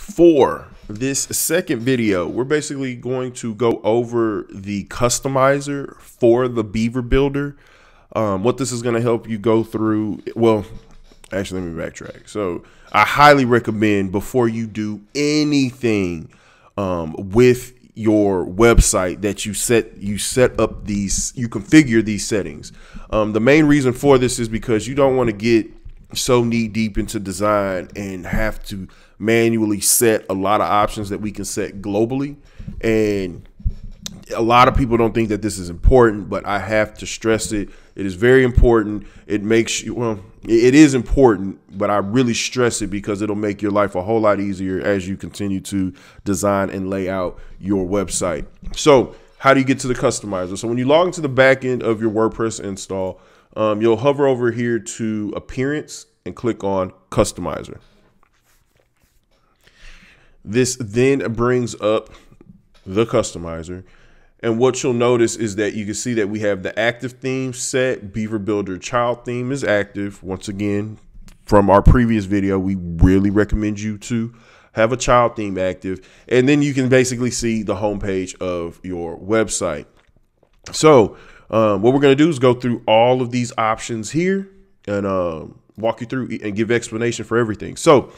For this second video, we're basically going to go over the customizer for the Beaver Builder. Um, what this is going to help you go through, well, actually, let me backtrack. So I highly recommend before you do anything um, with your website that you set you set up these you configure these settings um, the main reason for this is because you don't want to get so knee deep into design and have to manually set a lot of options that we can set globally. And a lot of people don't think that this is important, but I have to stress it. It is very important. It makes you, well, it is important, but I really stress it because it'll make your life a whole lot easier as you continue to design and lay out your website. So, how do you get to the customizer? So, when you log into the back end of your WordPress install, um, you'll hover over here to appearance and click on customizer. This then brings up the customizer. And what you'll notice is that you can see that we have the active theme set. Beaver Builder child theme is active. Once again, from our previous video, we really recommend you to have a child theme active. And then you can basically see the homepage of your website. So um, what we're going to do is go through all of these options here and um, walk you through and give explanation for everything. So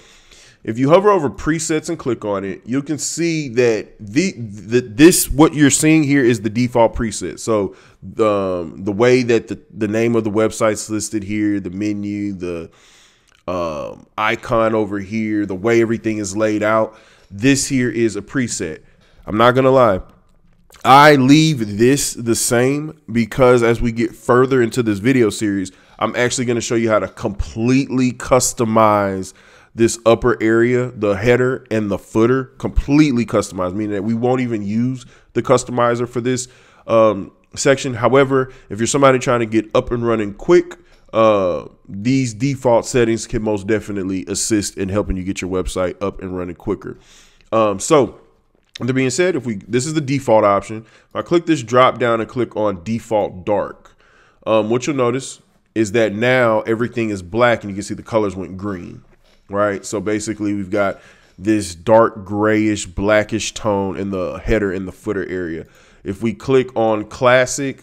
if you hover over presets and click on it, you can see that the, the this what you're seeing here is the default preset. So the um, the way that the the name of the website's listed here, the menu, the um, icon over here, the way everything is laid out, this here is a preset. I'm not gonna lie. I leave this the same because as we get further into this video series, I'm actually going to show you how to completely customize this upper area, the header and the footer, completely customized, meaning that we won't even use the customizer for this um, section. However, if you're somebody trying to get up and running quick, uh, these default settings can most definitely assist in helping you get your website up and running quicker. Um, so, that being said, if we this is the default option. If I click this drop down and click on default dark, um, what you'll notice is that now everything is black and you can see the colors went green right? So basically, we've got this dark grayish, blackish tone in the header and the footer area. If we click on classic,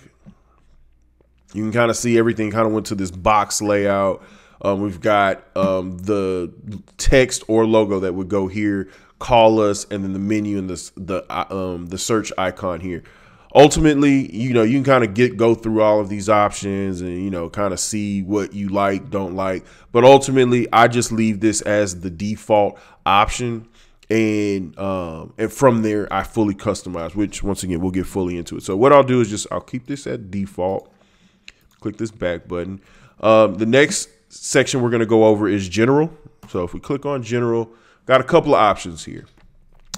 you can kind of see everything kind of went to this box layout. Um, we've got um, the text or logo that would go here, call us, and then the menu and the the uh, um, the search icon here ultimately, you know, you can kind of get go through all of these options and you know, kind of see what you like, don't like. But ultimately, I just leave this as the default option. And um, and from there, I fully customize, which once again we'll get fully into it. So what I'll do is just I'll keep this at default. Click this back button. Um, the next section we're going to go over is general. So if we click on general, got a couple of options here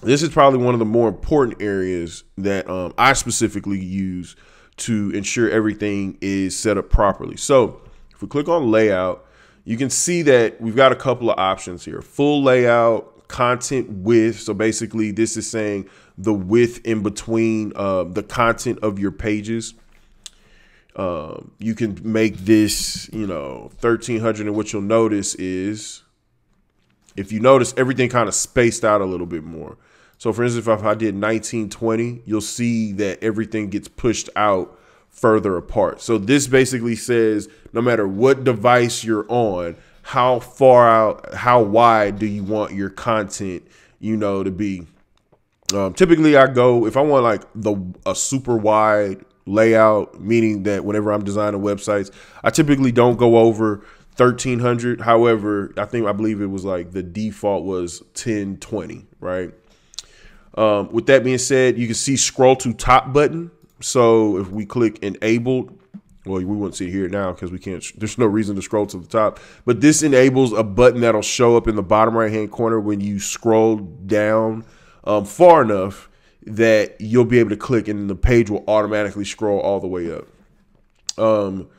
this is probably one of the more important areas that um, I specifically use to ensure everything is set up properly. So if we click on layout, you can see that we've got a couple of options here. Full layout, content width. So basically this is saying the width in between uh, the content of your pages. Um, you can make this, you know, 1300 and what you'll notice is if you notice everything kind of spaced out a little bit more. So for instance, if I did 1920, you'll see that everything gets pushed out further apart. So this basically says no matter what device you're on, how far out, how wide do you want your content, you know, to be? Um, typically, I go if I want like the a super wide layout, meaning that whenever I'm designing websites, I typically don't go over 1300. However, I think I believe it was like the default was 1020, right? Um, with that being said, you can see scroll to top button. So if we click enabled, well, we wouldn't see it here now because we can't, there's no reason to scroll to the top. But this enables a button that'll show up in the bottom right hand corner when you scroll down um, far enough that you'll be able to click and the page will automatically scroll all the way up. Um,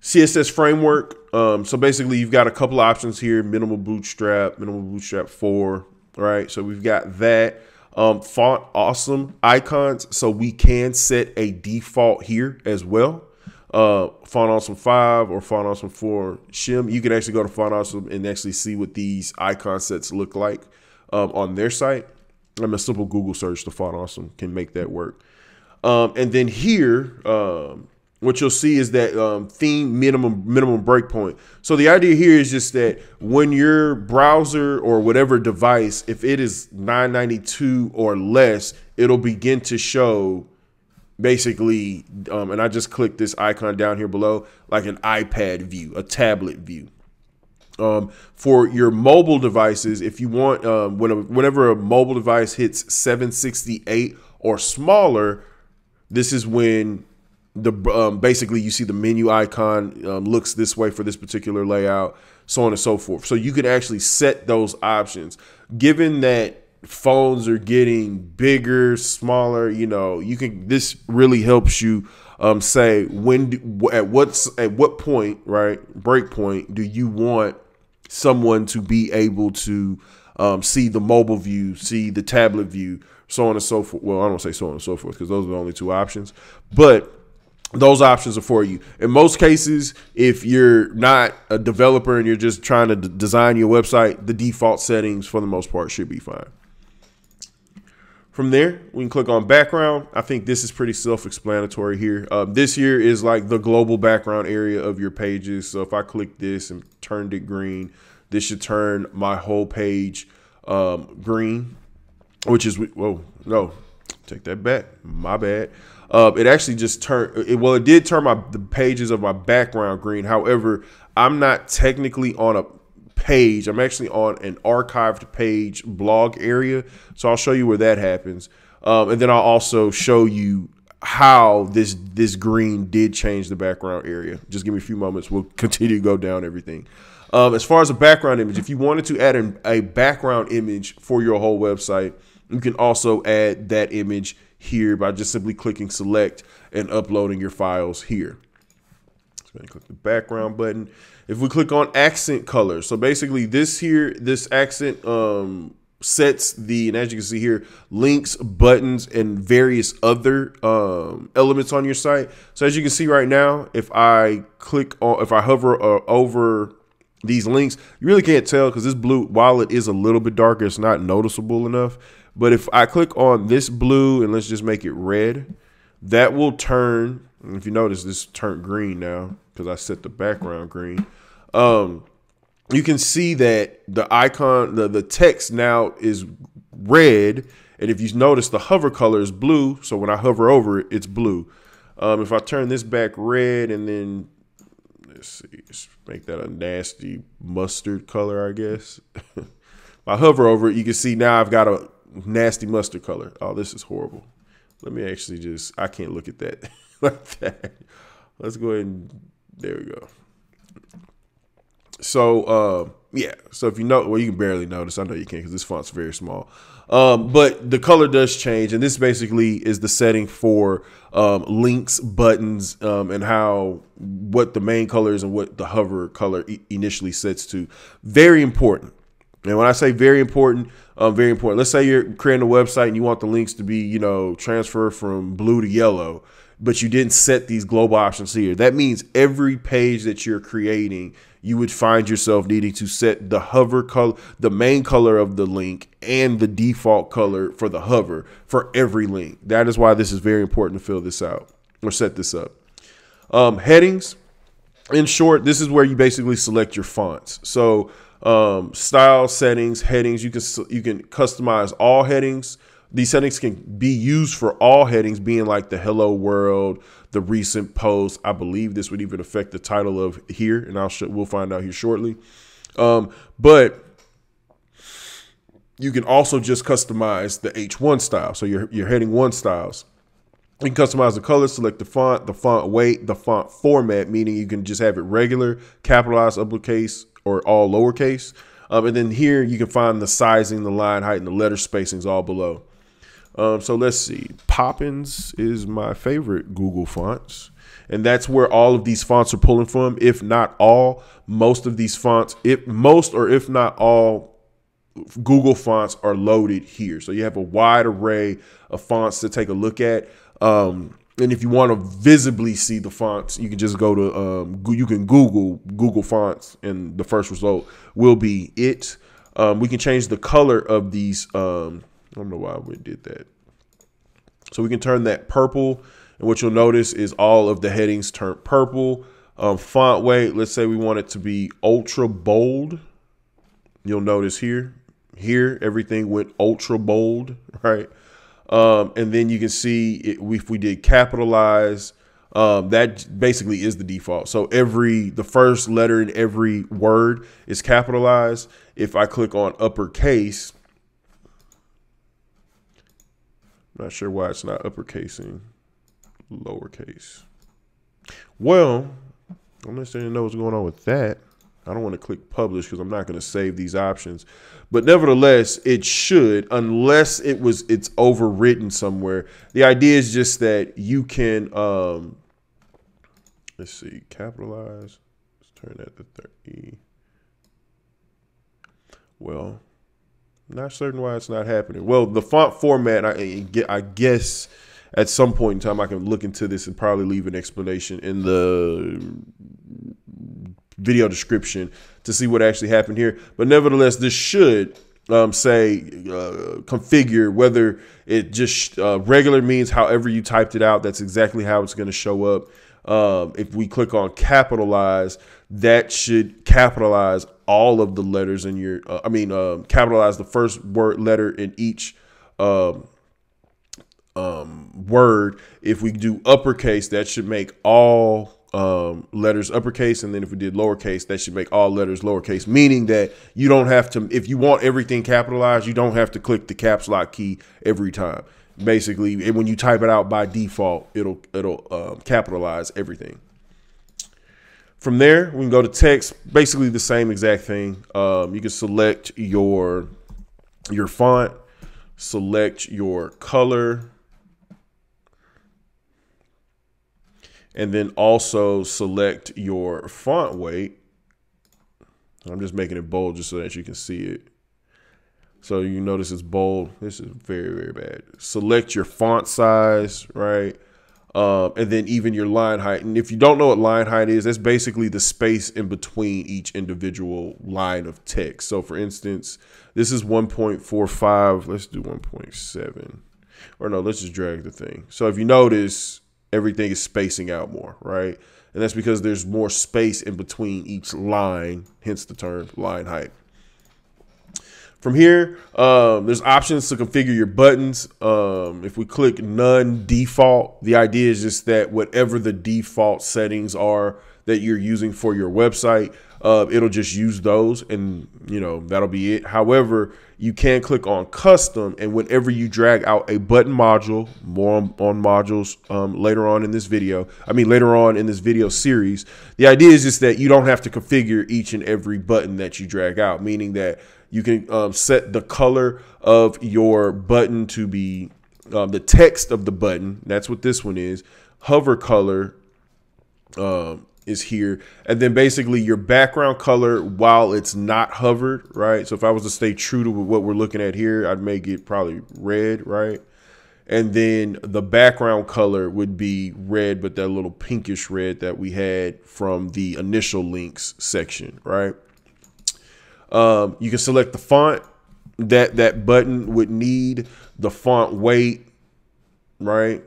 CSS framework. Um, so basically, you've got a couple options here: minimal bootstrap, minimal bootstrap four, right? So we've got that. Um, font awesome icons. So we can set a default here as well. Uh, font awesome 5 or font awesome 4 shim. You can actually go to font awesome and actually see what these icon sets look like. um, on their site. I'm a simple Google search, to font awesome can make that work. Um, and then here, um, what you'll see is that um, theme minimum minimum breakpoint. So the idea here is just that when your browser or whatever device, if it is 992 or less, it'll begin to show basically, um, and I just clicked this icon down here below, like an iPad view, a tablet view. Um, for your mobile devices, if you want, um, when a, whenever a mobile device hits 768 or smaller, this is when the um, basically you see the menu icon um, looks this way for this particular layout, so on and so forth. So you can actually set those options. Given that phones are getting bigger, smaller, you know, you can. This really helps you um, say when do, at what at what point, right, break point, do you want someone to be able to um, see the mobile view, see the tablet view, so on and so forth. Well, I don't say so on and so forth because those are the only two options, but those options are for you. In most cases, if you're not a developer and you're just trying to d- design your website, the default settings for the most part should be fine. From there, we can click on background. I think this is pretty self-explanatory here. Um, this here is like the global background area of your pages. So if I click this and turned it green, this should turn my whole page um, green, which is, whoa, no, take that back. My bad. Uh, it actually just turned. It, well, it did turn my the pages of my background green. However, I'm not technically on a page. I'm actually on an archived page blog area. So I'll show you where that happens, um, and then I'll also show you how this this green did change the background area. Just give me a few moments. We'll continue to go down everything. Um, as far as a background image, if you wanted to add an, a background image for your whole website, you can also add that image here by just simply clicking select and uploading your files here. So I'm click the background button. If we click on accent color, so basically this here, this accent um, sets the, and as you can see here, links, buttons, and various other um, elements on your site. So as you can see right now, if I click on, if I hover uh, over these links, you really can't tell because this blue, while it is a little bit darker, it's not noticeable enough. But if I click on this blue and let's just make it red, that will turn. If you notice, this turned green now because I set the background green. Um, you can see that the icon, the, the text now is red. And if you notice, the hover color is blue. So when I hover over it, it's blue. Um, if I turn this back red and then let's see, make that a nasty mustard color, I guess. if I hover over it, you can see now I've got a nasty mustard color. Oh, this is horrible. Let me actually just, I can't look at that like that. Let's go ahead and, there we go. So, uh, yeah. So if you know, well, you can barely notice. I know you can because this font's very small. Um, but the color does change, and this basically is the setting for um, links, buttons, um, and how what the main color is and what the hover color e initially sets to. Very important. And when I say very important, um, very important. Let's say you're creating a website and you want the links to be, you know, transfer from blue to yellow, but you didn't set these global options here. That means every page that you're creating, you would find yourself needing to set the hover color, the main color of the link, and the default color for the hover for every link. That is why this is very important to fill this out or set this up. Um, headings. In short, this is where you basically select your fonts. So um, style settings, headings. You can you can customize all headings. These settings can be used for all headings, being like the hello world, the recent post. I believe this would even affect the title of here, and I'll we'll find out here shortly. Um, but you can also just customize the H1 style. So your your heading one styles. You can customize the color, select the font, the font weight, the font format, meaning you can just have it regular, capitalized, uppercase, or all lowercase. Um, and then here you can find the sizing, the line height, and the letter spacings all below. Um, so let's see. Poppins is my favorite Google fonts. And that's where all of these fonts are pulling from. If not all, most of these fonts, if most or if not all Google fonts are loaded here. So you have a wide array of fonts to take a look at. Um, and if you want to visibly see the fonts, you can just go to um, you can Google Google fonts, and the first result will be it. Um, we can change the color of these. Um, I don't know why we did that. So we can turn that purple. And what you'll notice is all of the headings turn purple. Um, font weight, let's say we want it to be ultra bold. You'll notice here, here, everything went ultra bold, right? Um, and then you can see it, if we did capitalize, um, that basically is the default. So every, the first letter in every word is capitalized. If I click on uppercase, I'm not sure why it's not uppercasing lowercase. Well, I'm saying know what's going on with that. I don't want to click publish because I'm not going to save these options. But nevertheless, it should, unless it was it's overwritten somewhere. The idea is just that you can um let's see, capitalize. Let's turn that to 30. Well, not certain why it's not happening. Well, the font format, I, I guess at some point in time I can look into this and probably leave an explanation in the video description to see what actually happened here. But nevertheless, this should um, say uh, configure whether it just uh, regular means however you typed it out. That's exactly how it's going to show up. Um, if we click on capitalize, that should capitalize all of the letters in your, uh, I mean, um, capitalize the first word letter in each um, um, word. If we do uppercase, that should make all um, letters uppercase. And then if we did lowercase, that should make all letters lowercase, meaning that you don't have to, if you want everything capitalized, you don't have to click the caps lock key every time. Basically, and when you type it out by default, it'll it'll um, capitalize everything. From there, we can go to text. Basically, the same exact thing. Um, you can select your your font, select your color, and then also select your font weight. I'm just making it bold just so that you can see it. So you notice it's bold. This is very, very bad. Select your font size, right? um, and then even your line height. And if you don't know what line height is, that's basically the space in between each individual line of text. So for instance, this is 1.45. Let's do 1.7. Or no, let's just drag the thing. So if you notice, everything is spacing out more, right? And that's because there's more space in between each line, hence the term line height. From here, um, there's options to configure your buttons. Um, if we click none default, the idea is just that whatever the default settings are that you're using for your website, uh, it'll just use those and you know that'll be it. However, you can click on custom and whenever you drag out a button module, more on, on modules um, later on in this video, I mean later on in this video series, the idea is just that you don't have to configure each and every button that you drag out, meaning that you can um, set the color of your button to be um, the text of the button. That's what this one is. Hover color um, is here. And then basically your background color while it's not hovered, right? So if I was to stay true to what we're looking at here, I'd make it probably red, right? And then the background color would be red, but that little pinkish red that we had from the initial links section, right? Um, you can select the font that that button would need, the font weight, right?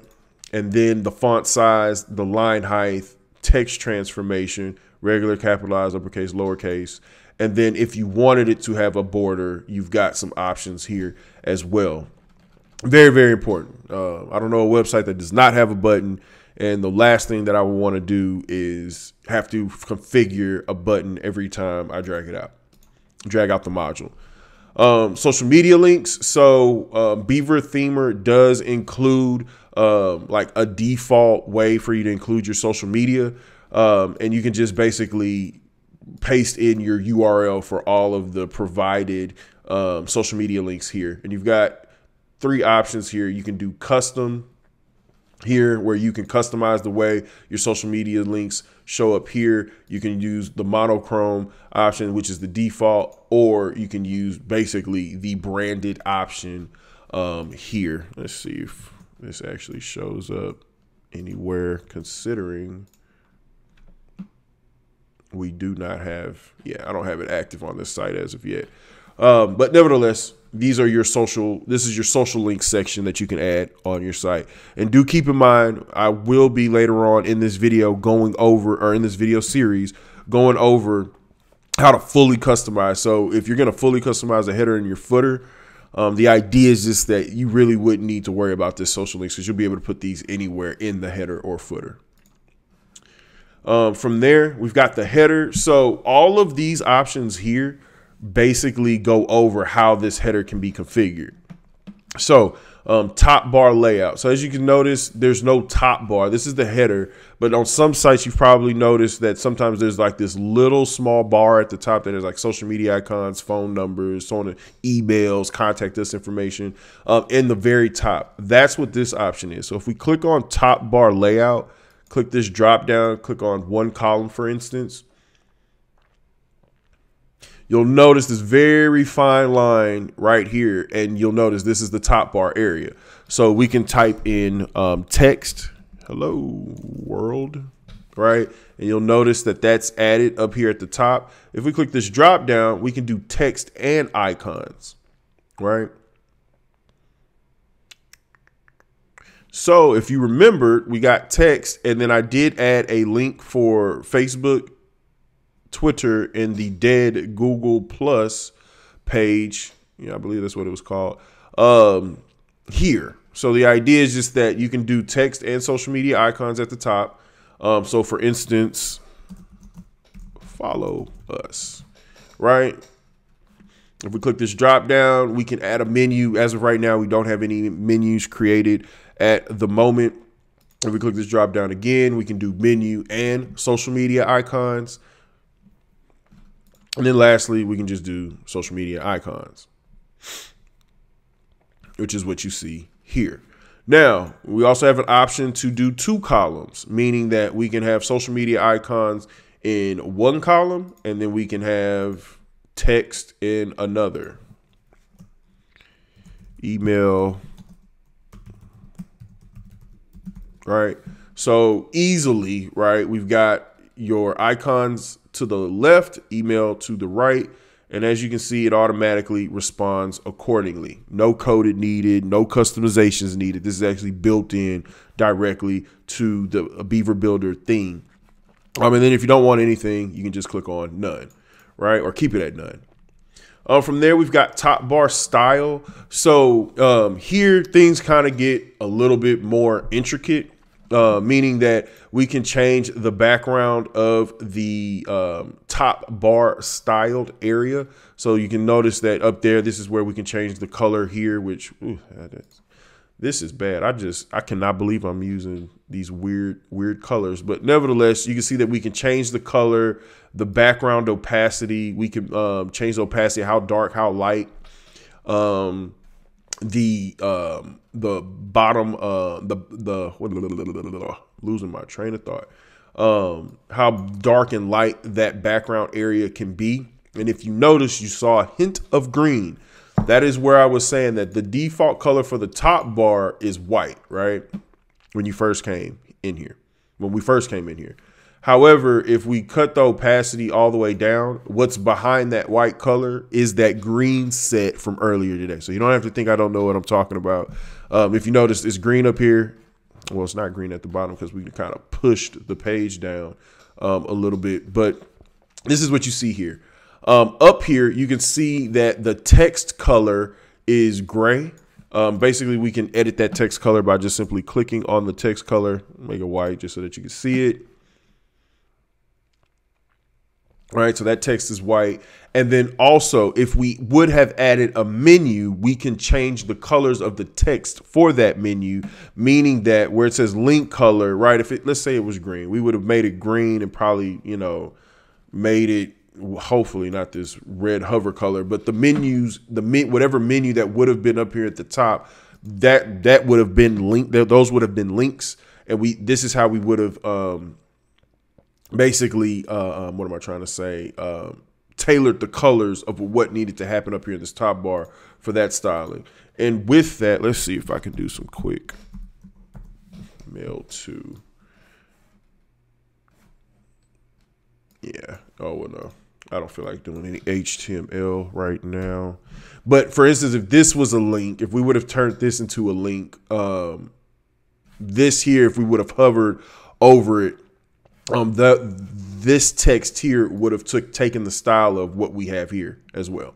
And then the font size, the line height, text transformation, regular, capitalized, uppercase, lowercase. And then if you wanted it to have a border, you've got some options here as well. Very, very important. Uh, I don't know a website that does not have a button. And the last thing that I would want to do is have to configure a button every time I drag it out drag out the module. Um, social media links. So uh, Beaver Themer does include um, like a default way for you to include your social media. Um, and you can just basically paste in your URL for all of the provided um, social media links here. And you've got three options here. You can do custom here where you can customize the way your social media links show up here. You can use the monochrome option, which is the default, or you can use basically the branded option um, here. Let's see if this actually shows up anywhere considering we do not have, yeah, I don't have it active on this site as of yet. Um, but nevertheless, these are your social this is your social link section that you can add on your site and do keep in mind i will be later on in this video going over or in this video series going over how to fully customize so if you're going to fully customize a header in your footer um, the idea is just that you really wouldn't need to worry about this social links because you'll be able to put these anywhere in the header or footer um, from there we've got the header so all of these options here basically go over how this header can be configured. So um, top bar layout. So as you can notice, there's no top bar. This is the header, but on some sites you've probably noticed that sometimes there's like this little small bar at the top that is like social media icons, phone numbers, so on, emails, contact us information um, in the very top. That's what this option is. So if we click on top bar layout, click this drop down, click on one column, for instance, you'll notice this very fine line right here, and you'll notice this is the top bar area. So we can type in um, text, hello world, right? And you'll notice that that's added up here at the top. If we click this drop down, we can do text and icons, right? So if you remember, we got text, and then I did add a link for Facebook Twitter and the dead Google Plus page. Yeah, I believe that's what it was called. Um, here. So the idea is just that you can do text and social media icons at the top. Um, so for instance, follow us, right? If we click this drop down, we can add a menu. As of right now, we don't have any menus created at the moment. If we click this drop down again, we can do menu and social media icons. And then lastly, we can just do social media icons, which is what you see here. Now, we also have an option to do two columns, meaning that we can have social media icons in one column and then we can have text in another. Email. Right. So easily, right, we've got your icons to the left, email to the right. And as you can see, it automatically responds accordingly. No coded needed, no customizations needed. This is actually built in directly to the Beaver Builder theme. Um, and then if you don't want anything, you can just click on none, right? Or keep it at none. Um, from there, we've got top bar style. So um, here, things kind of get a little bit more intricate uh, meaning that we can change the background of the um, top bar styled area. So you can notice that up there, this is where we can change the color here, which ooh, this is bad. I just, I cannot believe I'm using these weird, weird colors. But nevertheless, you can see that we can change the color, the background opacity. We can um, change the opacity, how dark, how light. Um, the um, the bottom uh the the losing my train of thought. Um how dark and light that background area can be. And if you notice you saw a hint of green. That is where i was saying that the default color for the top bar is white right? When you first came in here. When we first came in here However, if we cut the opacity all the way down, what's behind that white color is that green set from earlier today. So you don't have to think I don't know what I'm talking about. Um, if you notice, it's green up here. Well, it's not green at the bottom because we kind of pushed the page down um, a little bit. But this is what you see here. Um, up here, you can see that the text color is gray. Um, basically, we can edit that text color by just simply clicking on the text color, make it white just so that you can see it. Right, so that text is white. And then also, if we would have added a menu, we can change the colors of the text for that menu, meaning that where it says link color, right? If it, let's say it was green, we would have made it green and probably, you know, made it hopefully not this red hover color, but the menus, the whatever menu that would have been up here at the top, that that would have been linked. Those would have been links, and we this is how we would have um, basically, uh, um, what am I trying to say? Um, tailored the colors of what needed to happen up here in this top bar for that styling. And with that, let's see if I can do some quick mail to. Yeah. Oh, well, no. I don't feel like doing any HTML right now. But for instance, if this was a link, if we would have turned this into a link, um, this here, if we would have hovered over it, um, the this text here would have took taken the style of what we have here as well.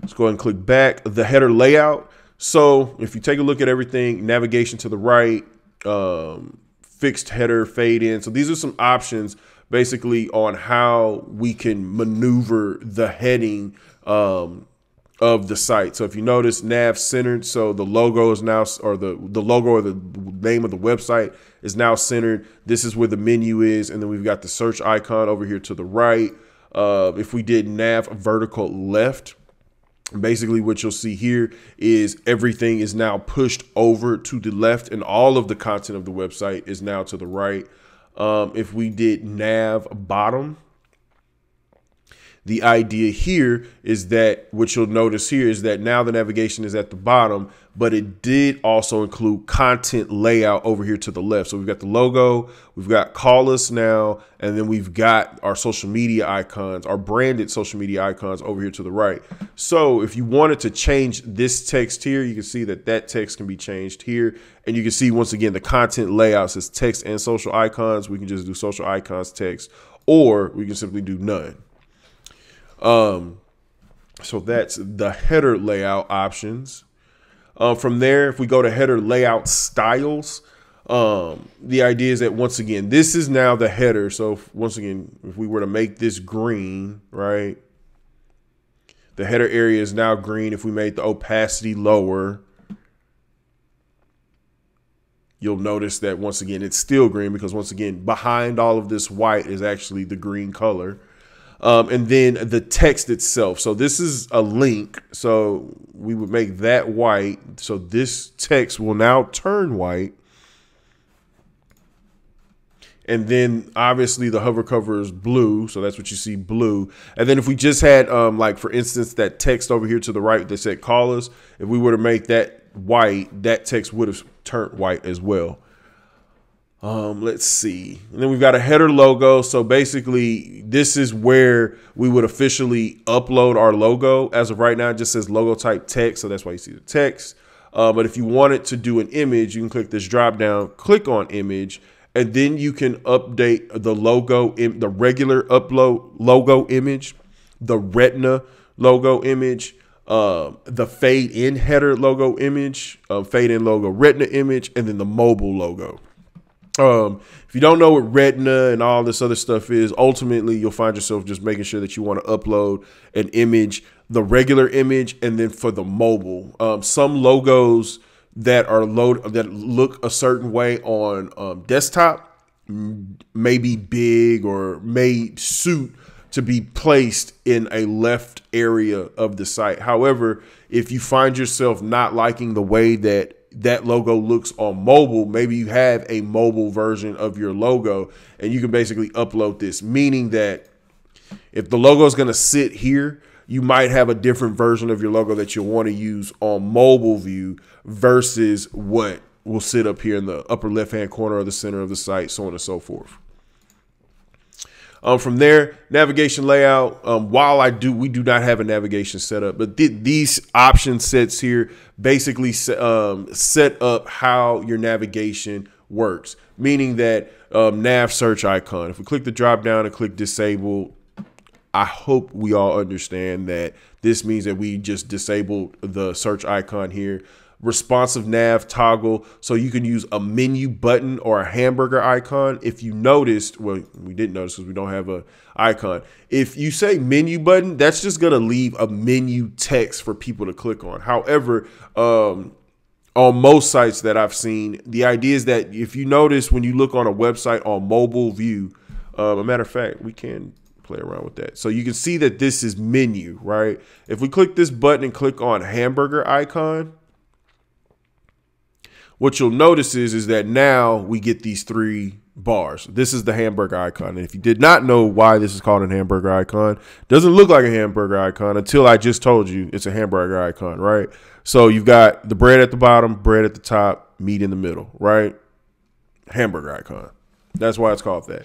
Let's go ahead and click back. The header layout. So if you take a look at everything, navigation to the right, um, fixed header, fade in. So these are some options basically on how we can maneuver the heading um, of the site. So if you notice nav centered, so the logo is now, or the, the logo or the name of the website is now centered. This is where the menu is. And then we've got the search icon over here to the right. Uh, if we did nav vertical left, basically what you'll see here is everything is now pushed over to the left and all of the content of the website is now to the right. Um, if we did nav bottom, the idea here is that what you'll notice here is that now the navigation is at the bottom, but it did also include content layout over here to the left. So we've got the logo, we've got call us now, and then we've got our social media icons, our branded social media icons over here to the right. So if you wanted to change this text here, you can see that that text can be changed here. And you can see once again, the content layout says text and social icons. We can just do social icons text, or we can simply do none. Um, so that's the header layout options. Uh, from there, if we go to header layout styles, um, the idea is that once again, this is now the header. So if, once again, if we were to make this green, right? The header area is now green. If we made the opacity lower, you'll notice that once again, it's still green because once again, behind all of this white is actually the green color um, and then the text itself. So this is a link. So we would make that white. So this text will now turn white. And then obviously the hover cover is blue. So that's what you see blue. And then if we just had, um, like, for instance, that text over here to the right that said call us, if we were to make that white, that text would have turned white as well. Um, let's see. And then we've got a header logo. So basically, this is where we would officially upload our logo. As of right now, it just says logo type text. So that's why you see the text. Uh, but if you wanted to do an image, you can click this drop down, click on image, and then you can update the logo, in the regular upload logo image, the retina logo image, uh, the fade in header logo image, uh, fade in logo retina image, and then the mobile logo. Um, if you don't know what Retina and all this other stuff is, ultimately you'll find yourself just making sure that you want to upload an image, the regular image, and then for the mobile. Um, some logos that are load that look a certain way on um, desktop may be big or may suit to be placed in a left area of the site. However, if you find yourself not liking the way that that logo looks on mobile, maybe you have a mobile version of your logo and you can basically upload this, meaning that if the logo is going to sit here, you might have a different version of your logo that you'll want to use on mobile view versus what will sit up here in the upper left hand corner or the center of the site, so on and so forth. Um, from there, navigation layout. Um, while I do, we do not have a navigation setup, but th these option sets here basically um, set up how your navigation works. Meaning that um, nav search icon. If we click the drop down and click disable, I hope we all understand that this means that we just disabled the search icon here responsive nav toggle so you can use a menu button or a hamburger icon. If you noticed well we didn't notice because we don't have a icon. If you say menu button that's just going to leave a menu text for people to click on. However um, on most sites that i've seen the idea is that if you notice when you look on a website on mobile view um, a matter of fact we can play around with that. So you can see that this is menu right? If we click this button and click on hamburger icon what you'll notice is, is that now we get these three bars. This is the hamburger icon. And if you did not know why this is called a hamburger icon, doesn't look like a hamburger icon until I just told you it's a hamburger icon, right? So you've got the bread at the bottom, bread at the top, meat in the middle, right? Hamburger icon. That's why it's called that.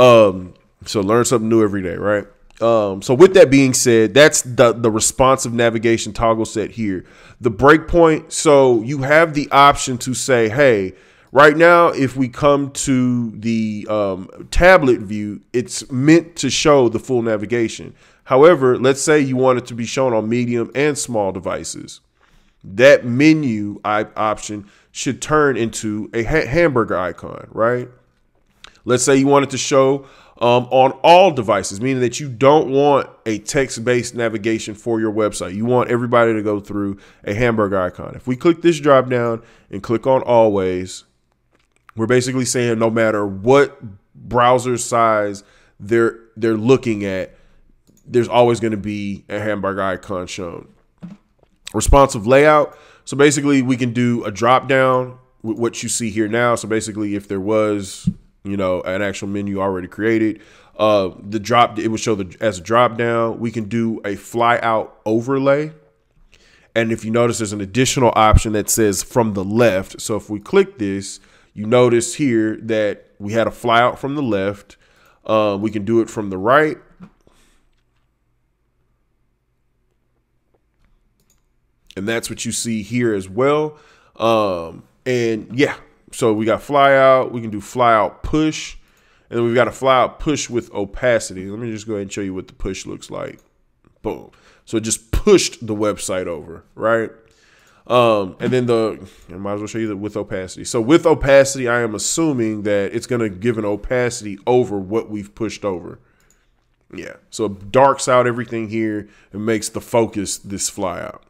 Um, so learn something new every day, right? Um, so with that being said, that's the the responsive navigation toggle set here. The breakpoint, so you have the option to say, hey, right now, if we come to the um, tablet view, it's meant to show the full navigation. However, let's say you want it to be shown on medium and small devices. That menu option should turn into a ha hamburger icon, right? Let's say you want it to show um, on all devices, meaning that you don't want a text based navigation for your website. You want everybody to go through a hamburger icon. If we click this drop down and click on always, we're basically saying no matter what browser size they're they're looking at, there's always going to be a hamburger icon shown. Responsive layout. So basically, we can do a drop down with what you see here now. So basically, if there was you know, an actual menu already created. Uh, the drop it would show the as a drop down. We can do a fly out overlay. And if you notice, there's an additional option that says from the left. So if we click this, you notice here that we had a fly out from the left. Uh, we can do it from the right. And that's what you see here as well. Um, and yeah, so we got fly out. We can do fly out push. And then we've got a fly out push with opacity. Let me just go ahead and show you what the push looks like. Boom. So it just pushed the website over, right? Um, and then the, I might as well show you that with opacity. So with opacity, I am assuming that it's going to give an opacity over what we've pushed over. Yeah. So it darks out everything here and makes the focus this fly out.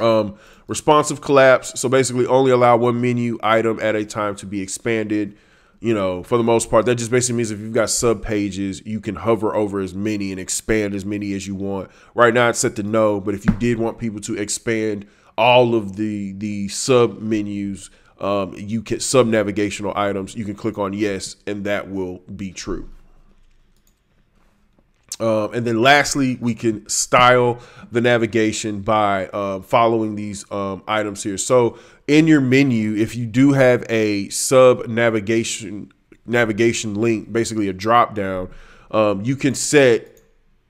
Um, responsive collapse. So basically, only allow one menu item at a time to be expanded. You know, for the most part, that just basically means if you've got sub pages, you can hover over as many and expand as many as you want. Right now, it's set to no, but if you did want people to expand all of the the sub menus, um, you can sub navigational items, you can click on yes, and that will be true. Uh, and then lastly, we can style the navigation by uh, following these um, items here. So in your menu, if you do have a sub navigation navigation link, basically a drop down, um, you can set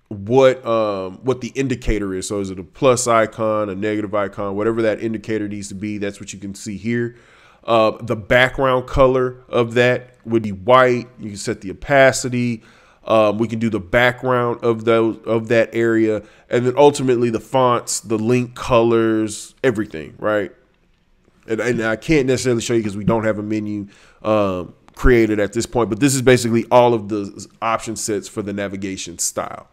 what um, what the indicator is. So is it a plus icon, a negative icon, whatever that indicator needs to be? That's what you can see here. Uh, the background color of that would be white. You can set the opacity. Um, we can do the background of those of that area, and then ultimately the fonts, the link colors, everything, right? And, and I can't necessarily show you because we don't have a menu um, created at this point, but this is basically all of the option sets for the navigation style.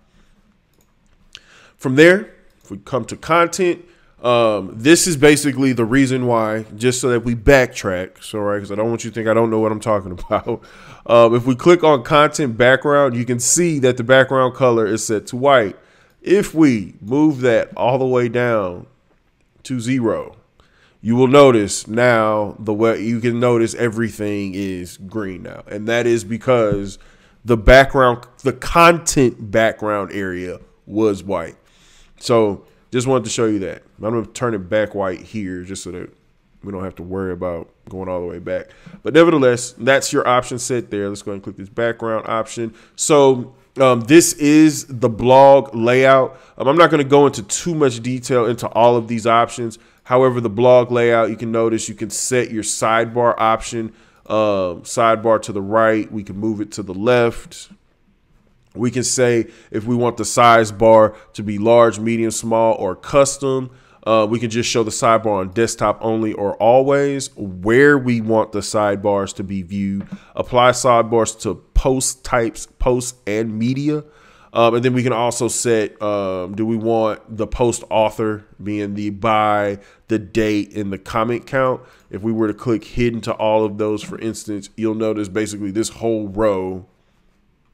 From there, if we come to content, um, this is basically the reason why, just so that we backtrack. So, right, because I don't want you to think I don't know what I'm talking about. Um, if we click on content background, you can see that the background color is set to white. If we move that all the way down to zero, you will notice now the way you can notice everything is green now, and that is because the background, the content background area was white. So just wanted to show you that. I'm going to turn it back white here just so that we don't have to worry about going all the way back. But nevertheless, that's your option set there. Let's go ahead and click this background option. So um, this is the blog layout. Um, I'm not going to go into too much detail into all of these options. However, the blog layout, you can notice you can set your sidebar option, um, sidebar to the right. We can move it to the left. We can say if we want the sidebar to be large, medium, small, or custom. Uh, we can just show the sidebar on desktop only or always, where we want the sidebars to be viewed. Apply sidebars to post types, posts, and media. Um, and then we can also set um, do we want the post author being the by, the date, and the comment count. If we were to click hidden to all of those, for instance, you'll notice basically this whole row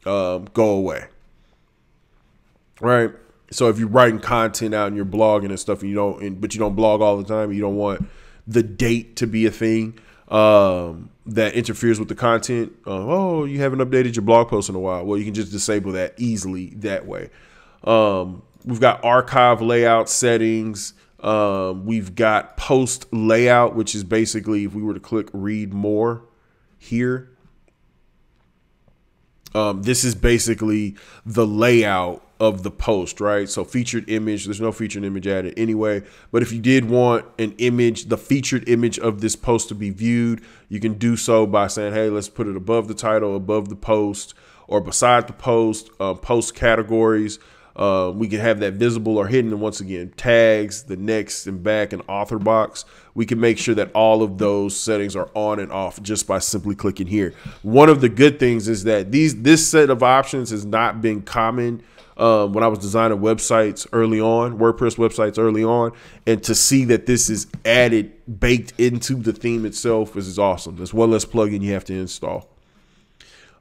um, go away. Right. So if you're writing content out and you're blogging and stuff, and you don't, and, but you don't blog all the time, you don't want the date to be a thing um, that interferes with the content. Uh, oh, you haven't updated your blog post in a while. Well, you can just disable that easily that way. Um, we've got archive layout settings. Um, we've got post layout, which is basically if we were to click read more here, Um, this is basically the layout of the post, right? So featured image, there's no featured image added anyway. But if you did want an image, the featured image of this post to be viewed, you can do so by saying, hey, let's put it above the title, above the post, or beside the post, uh, post categories. Uh, we can have that visible or hidden. And once again, tags, the next and back and author box. We can make sure that all of those settings are on and off just by simply clicking here. One of the good things is that these this set of options has not been common um, when I was designing websites early on, WordPress websites early on, and to see that this is added, baked into the theme itself is, is awesome. There's one less plugin you have to install.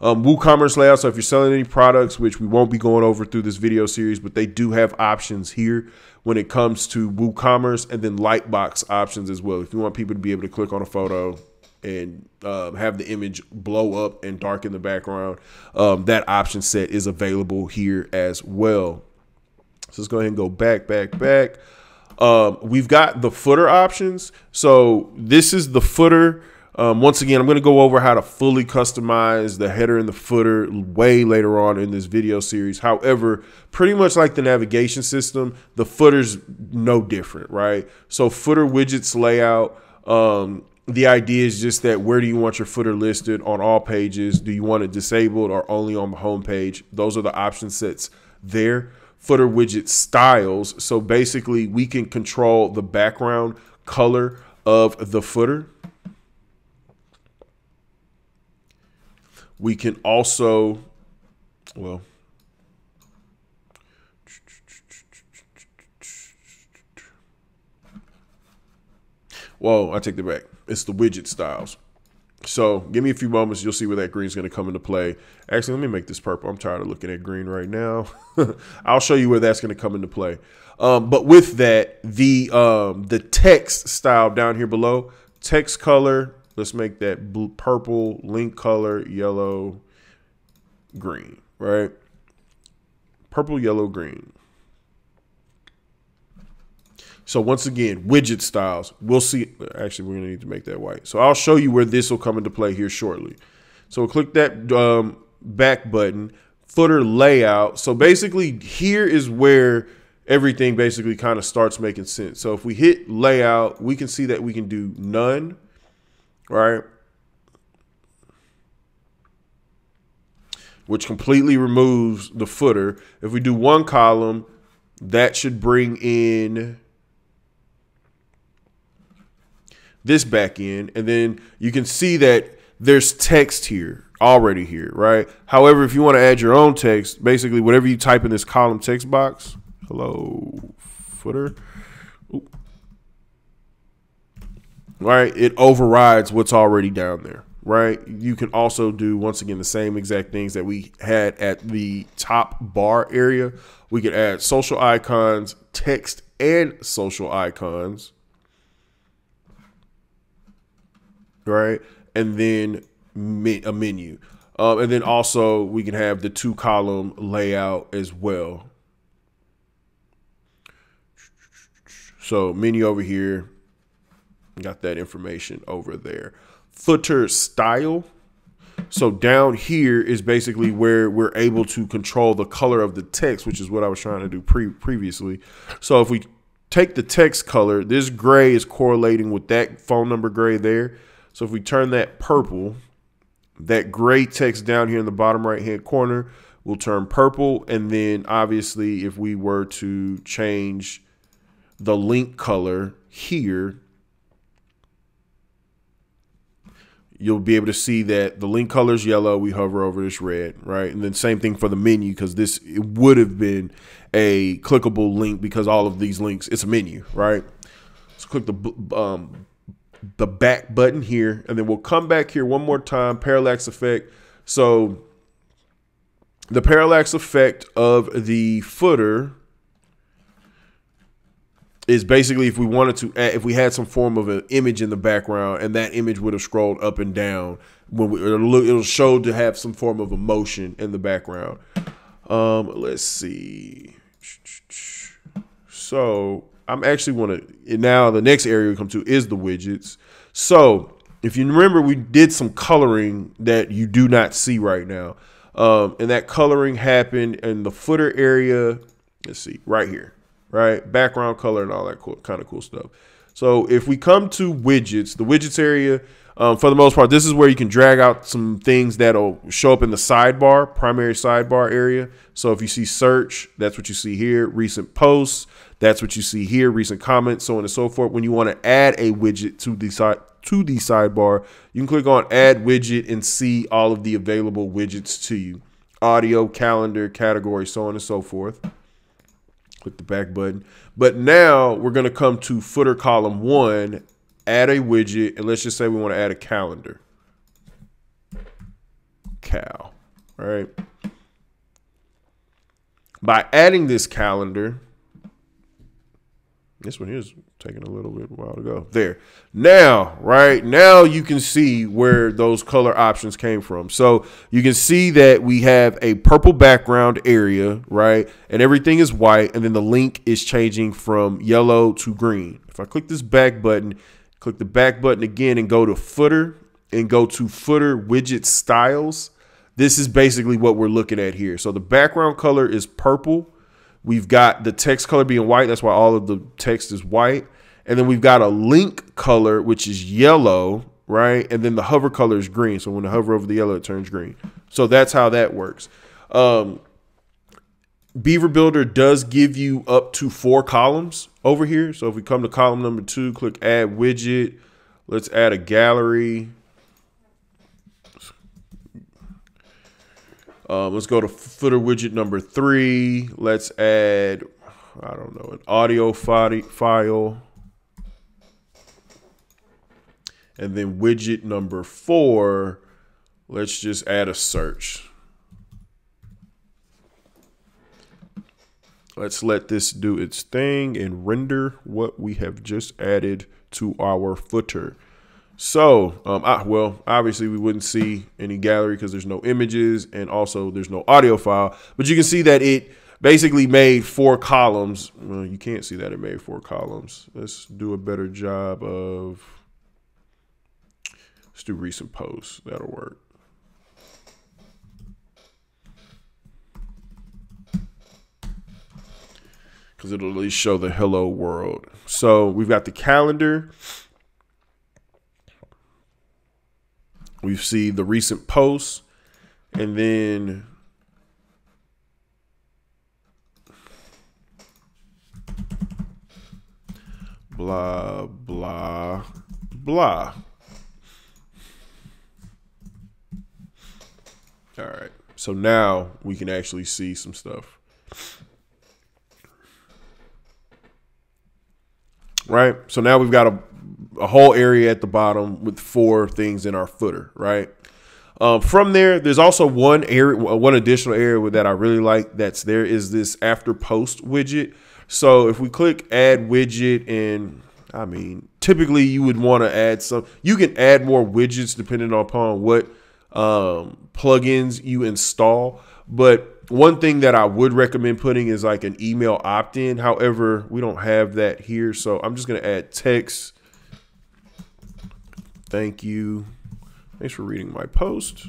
Um, WooCommerce layout. So if you're selling any products, which we won't be going over through this video series, but they do have options here when it comes to WooCommerce and then Lightbox options as well. If you want people to be able to click on a photo and uh, have the image blow up and darken the background, um, that option set is available here as well. So let's go ahead and go back, back, back. Um, we've got the footer options. So this is the footer um, once again, I'm going to go over how to fully customize the header and the footer way later on in this video series. However, pretty much like the navigation system, the footer's no different, right? So footer widgets layout, um, the idea is just that where do you want your footer listed on all pages? Do you want it disabled or only on the home page? Those are the option sets there. Footer widget styles. So basically, we can control the background color of the footer. We can also, well, Whoa, I take that back. It's the widget styles. So give me a few moments. You'll see where that green is going to come into play. Actually, let me make this purple. I'm tired of looking at green right now. I'll show you where that's going to come into play. Um, but with that, the um, the text style down here below, text color, Let's make that blue, purple, link color, yellow, green, right? Purple, yellow, green. So once again, widget styles. We'll see. Actually, we're going to need to make that white. So I'll show you where this will come into play here shortly. So click that um, back button, footer layout. So basically here is where everything basically kind of starts making sense. So if we hit layout, we can see that we can do none, right? Which completely removes the footer. If we do one column, that should bring in this back in. And then you can see that there's text here already here, right? However, if you want to add your own text, basically whatever you type in this column text box, hello footer, right? It overrides what's already down there, right? You can also do, once again, the same exact things that we had at the top bar area. We could add social icons, text, and social icons, right? And then a menu. Um, and then also we can have the two column layout as well. So menu over here, Got that information over there. Footer style. So down here is basically where we're able to control the color of the text, which is what I was trying to do pre previously. So if we take the text color, this gray is correlating with that phone number gray there. So if we turn that purple, that gray text down here in the bottom right hand corner will turn purple. And then obviously if we were to change the link color here, you'll be able to see that the link color is yellow. We hover over this red, right? And then same thing for the menu because this it would have been a clickable link because all of these links, it's a menu, right? So click the um, the back button here, and then we'll come back here one more time. Parallax effect. So the parallax effect of the footer is basically if we wanted to add, if we had some form of an image in the background and that image would have scrolled up and down when we, it'll, it'll show to have some form of emotion in the background. Um let's see. So i'm actually want to now the next area we come to is the widgets. So if you remember we did some coloring that you do not see right now. Um, and that coloring happened in the footer area. Let's see, right here, right? Background color and all that cool, kind of cool stuff. So if we come to widgets, the widgets area, um, for the most part, this is where you can drag out some things that'll show up in the sidebar, primary sidebar area. So if you see search, that's what you see here. Recent posts, that's what you see here. Recent comments, so on and so forth. When you want to add a widget to the side to the sidebar, you can click on add widget and see all of the available widgets to you. Audio, calendar, category, so on and so forth. Click the back button. But now we're going to come to footer column one, add a widget, and let's just say we want to add a calendar. Cal, all right? By adding this calendar, this one here is taking a little bit while to go. There. Now, right now you can see where those color options came from. So you can see that we have a purple background area, right? And everything is white. And then the link is changing from yellow to green. If I click this back button, click the back button again and go to footer and go to footer widget styles. This is basically what we're looking at here. So the background color is purple We've got the text color being white. That's why all of the text is white. And then we've got a link color, which is yellow, right? And then the hover color is green. So when I hover over the yellow, it turns green. So that's how that works. Um, Beaver Builder does give you up to four columns over here. So if we come to column number two, click add widget. Let's add a gallery. Um, let's go to footer widget number three. Let's add, I don't know, an audio file. And then widget number four, let's just add a search. Let's let this do its thing and render what we have just added to our footer. So, um, I, well, obviously we wouldn't see any gallery because there's no images and also there's no audio file. But you can see that it basically made four columns. Well, you can't see that it made four columns. Let's do a better job of. Let's do recent posts. That'll work. Because it'll at least show the hello world. So we've got the calendar. We see the recent posts and then blah blah blah. All right so now we can actually see some stuff. Right so now we've got a a whole area at the bottom with four things in our footer, right? Um, from there, there's also one area, one additional area that I really like. That's there is this after post widget. So if we click add widget, and I mean, typically you would want to add some. You can add more widgets depending upon what um, plugins you install. But one thing that I would recommend putting is like an email opt in. However, we don't have that here, so I'm just gonna add text Thank you. Thanks for reading my post.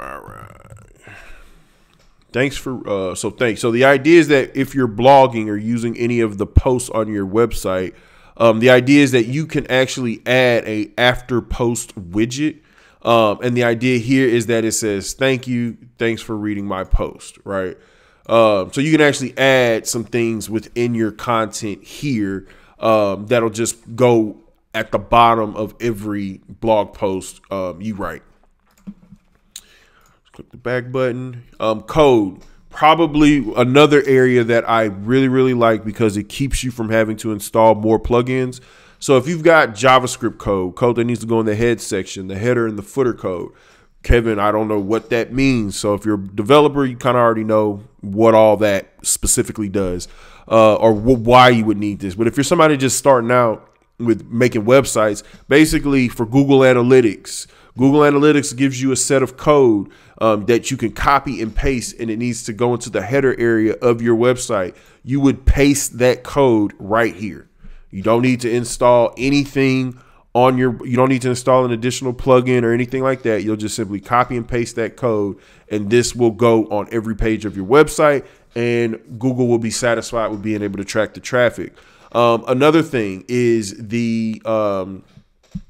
All right. Thanks for uh, so thanks. So the idea is that if you're blogging or using any of the posts on your website, um, the idea is that you can actually add a after post widget. Um, and the idea here is that it says, "Thank you, thanks for reading my post." Right. Um, so you can actually add some things within your content here um, that'll just go at the bottom of every blog post um, you write. Click the back button. Um, code, probably another area that I really, really like because it keeps you from having to install more plugins. So if you've got JavaScript code, code that needs to go in the head section, the header and the footer code, Kevin, I don't know what that means. So if you're a developer, you kind of already know what all that specifically does uh, or why you would need this. But if you're somebody just starting out with making websites, basically for Google Analytics, Google Analytics gives you a set of code um, that you can copy and paste, and it needs to go into the header area of your website. You would paste that code right here. You don't need to install anything on your you don't need to install an additional plugin or anything like that. You'll just simply copy and paste that code and this will go on every page of your website and google will be satisfied with being able to track the traffic. Um, another thing is the um,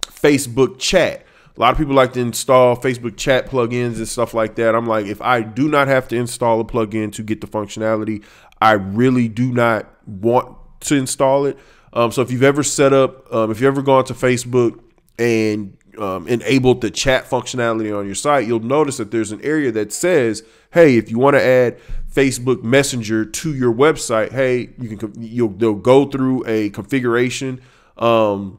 facebook chat. A lot of people like to install facebook chat plugins and stuff like that. I'm like if i do not have to install a plugin to get the functionality i really do not want to install it um, so if you've ever set up, um, if you've ever gone to Facebook and um, enabled the chat functionality on your site, you'll notice that there's an area that says, "Hey, if you want to add Facebook Messenger to your website, hey, you can you'll they'll go through a configuration um,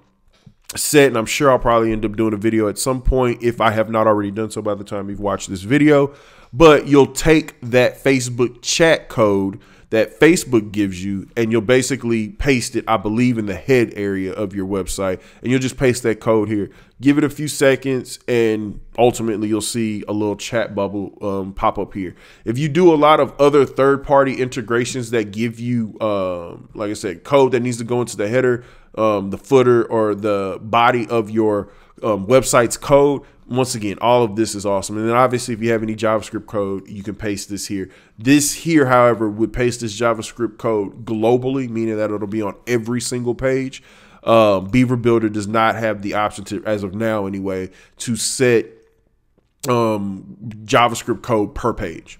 set, and I'm sure I'll probably end up doing a video at some point if I have not already done so by the time you've watched this video. But you'll take that Facebook chat code that Facebook gives you, and you'll basically paste it, I believe, in the head area of your website, and you'll just paste that code here. Give it a few seconds, and ultimately you'll see a little chat bubble um, pop up here. If you do a lot of other third-party integrations that give you, um, like I said, code that needs to go into the header, um, the footer, or the body of your um, website's code, once again, all of this is awesome. And then obviously, if you have any JavaScript code, you can paste this here. This here, however, would paste this JavaScript code globally, meaning that it'll be on every single page. Um, Beaver Builder does not have the option to, as of now anyway, to set um, JavaScript code per page.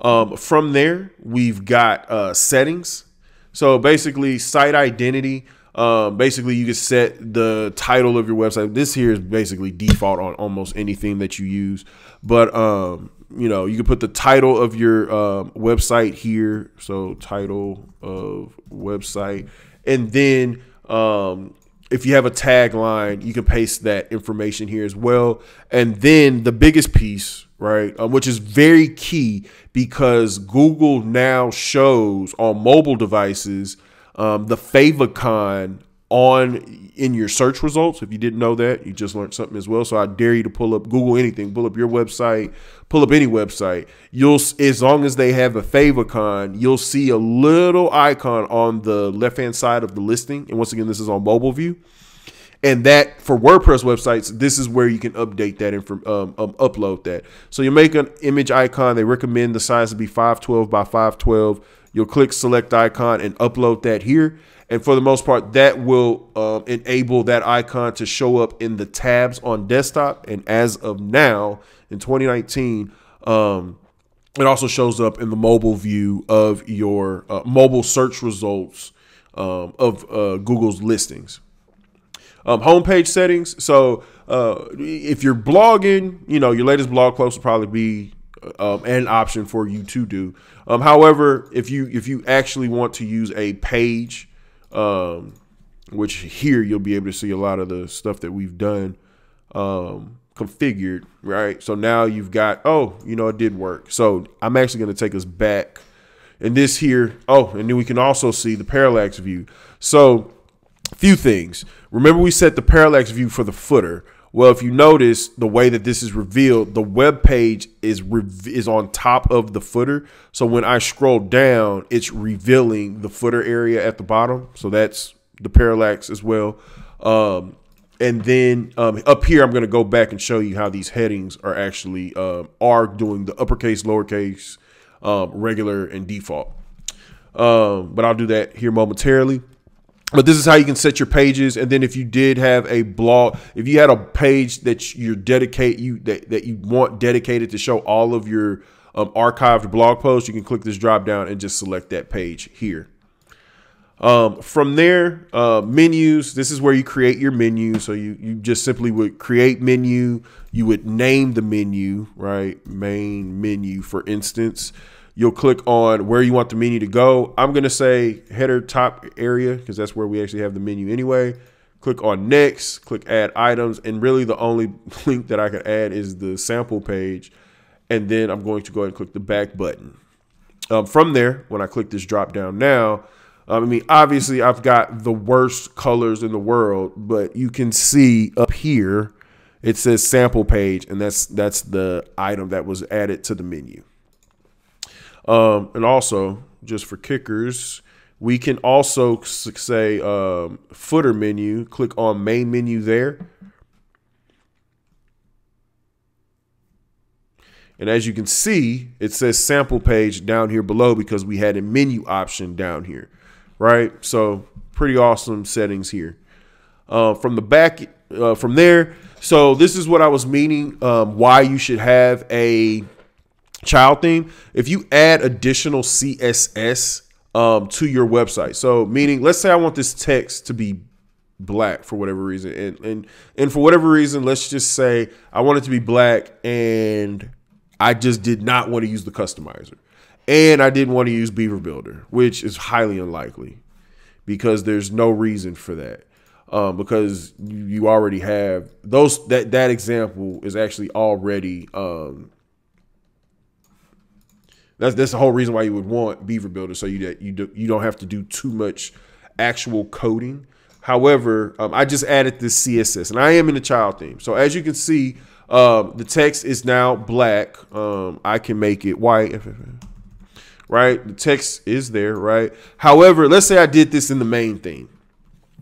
Um, from there, we've got uh, settings. So basically, site identity. Um, basically, you can set the title of your website. This here is basically default on almost anything that you use. But um, you know, you can put the title of your um, website here. So title of website, and then um, if you have a tagline, you can paste that information here as well. And then the biggest piece, right, um, which is very key because Google now shows on mobile devices um, the favicon on in your search results. If you didn't know that, you just learned something as well. So I dare you to pull up Google anything, pull up your website, pull up any website. You'll as long as they have a favicon, you'll see a little icon on the left hand side of the listing. And once again, this is on mobile view. And that for WordPress websites, this is where you can update that and um, um, upload that. So you make an image icon. They recommend the size to be 512 by 512 You'll click select icon and upload that here. And for the most part, that will um, enable that icon to show up in the tabs on desktop. And as of now, in 2019, um, it also shows up in the mobile view of your uh, mobile search results um, of uh, Google's listings. Um, homepage settings. So uh, if you're blogging, you know, your latest blog post will probably be um, an option for you to do. Um, however, if you if you actually want to use a page, um, which here you'll be able to see a lot of the stuff that we've done um, configured, right? So now you've got oh, you know, it did work. So I'm actually going to take us back, and this here. Oh, and then we can also see the parallax view. So few things. Remember, we set the parallax view for the footer. Well, if you notice the way that this is revealed, the web page is is on top of the footer. So when I scroll down, it's revealing the footer area at the bottom. So that's the parallax as well. Um, and then um, up here, I'm going to go back and show you how these headings are actually uh, are doing the uppercase, lowercase, um, regular, and default. Um, but I'll do that here momentarily. But this is how you can set your pages. And then if you did have a blog, if you had a page that you're dedicate you that, that you want dedicated to show all of your um, archived blog posts, you can click this drop down and just select that page here. Um, from there, uh, menus. This is where you create your menu. So you you just simply would create menu. You would name the menu, right? Main menu, for instance. You'll click on where you want the menu to go. I'm going to say header top area because that's where we actually have the menu anyway. Click on next, click add items. And really the only link that I can add is the sample page. And then I'm going to go ahead and click the back button. Um, from there, when I click this drop down now, um, I mean, obviously I've got the worst colors in the world, but you can see up here, it says sample page, and that's that's the item that was added to the menu. Um, and also, just for kickers, We can also say um, footer menu, click on main menu there. And as you can see, it says sample page down here below because we had a menu option down here, right? So pretty awesome settings here. Uh, from the back, uh, from there, so this is what I was meaning, um, why you should have a child theme. If you add additional CSS um, to your website, so meaning, let's say I want this text to be black for whatever reason, and and and for whatever reason, let's just say I want it to be black and I just did not want to use the customizer. And I didn't want to use Beaver Builder, which is highly unlikely because there's no reason for that. Um, because you already have those that that example is actually already um, that's that's the whole reason why you would want Beaver Builder so you that you do, you don't have to do too much actual coding. However, um, I just added this CSS and I am in the child theme. So as you can see, um, the text is now black. Um, I can make it white. Right? The text is there, right? However, let's say I did this in the main theme.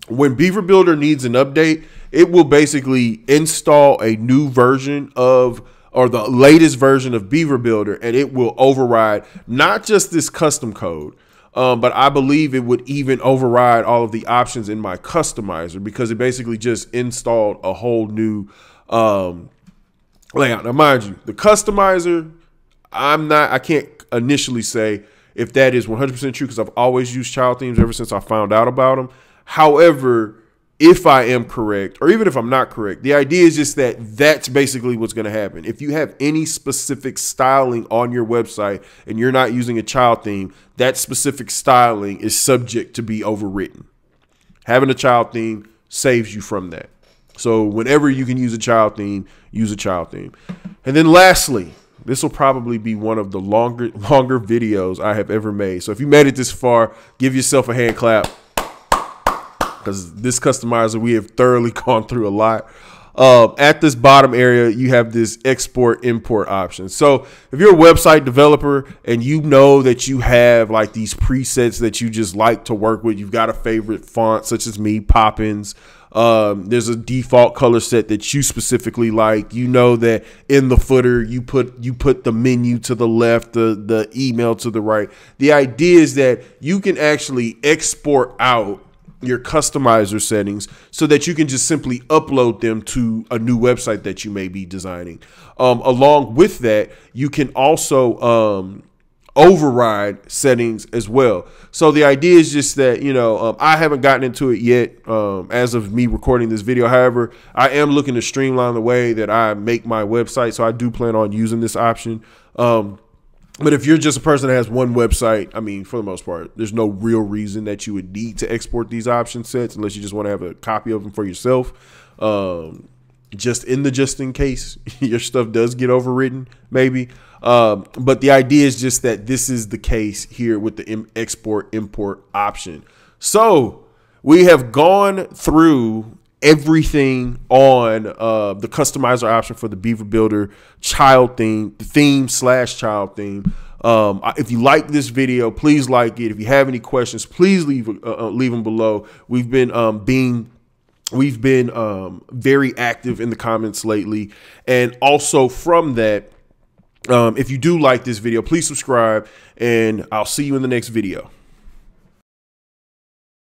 When Beaver Builder needs an update, it will basically install a new version of or the latest version of Beaver Builder, and it will override not just this custom code, um, but I believe it would even override all of the options in my customizer because it basically just installed a whole new um, layout. Now, mind you, the customizer, I'm not, I can't initially say if that is 100% true because I've always used child themes ever since I found out about them. However, if I am correct, or even if I'm not correct, the idea is just that that's basically what's going to happen. If you have any specific styling on your website and you're not using a child theme, that specific styling is subject to be overwritten. Having a child theme saves you from that. So whenever you can use a child theme, use a child theme. And then lastly, this will probably be one of the longer longer videos I have ever made. So if you made it this far, give yourself a hand clap because this customizer we have thoroughly gone through a lot. Uh, at this bottom area, you have this export import option. So if you're a website developer and you know that you have like these presets that you just like to work with, you've got a favorite font such as me, Poppins, um, there's a default color set that you specifically like. You know that in the footer you put you put the menu to the left, the the email to the right. The idea is that you can actually export out your customizer settings so that you can just simply upload them to a new website that you may be designing. Um, along with that, you can also um, override settings as well. So the idea is just that, you know, um, I haven't gotten into it yet um, as of me recording this video. However, I am looking to streamline the way that I make my website. So I do plan on using this option. Um, but if you're just a person that has one website, I mean, for the most part, there's no real reason that you would need to export these option sets unless you just want to have a copy of them for yourself. Um, just in the just in case your stuff does get overwritten, maybe. Um, but the idea is just that this is the case here with the export import option. So we have gone through everything on uh, the customizer option for the Beaver Builder child theme, the theme slash child theme. Um, if you like this video, please like it. If you have any questions, please leave uh, uh leave them below. We've been um, being we've been um, very active in the comments lately, and also from that um, if you do like this video, please subscribe, and I'll see you in the next video.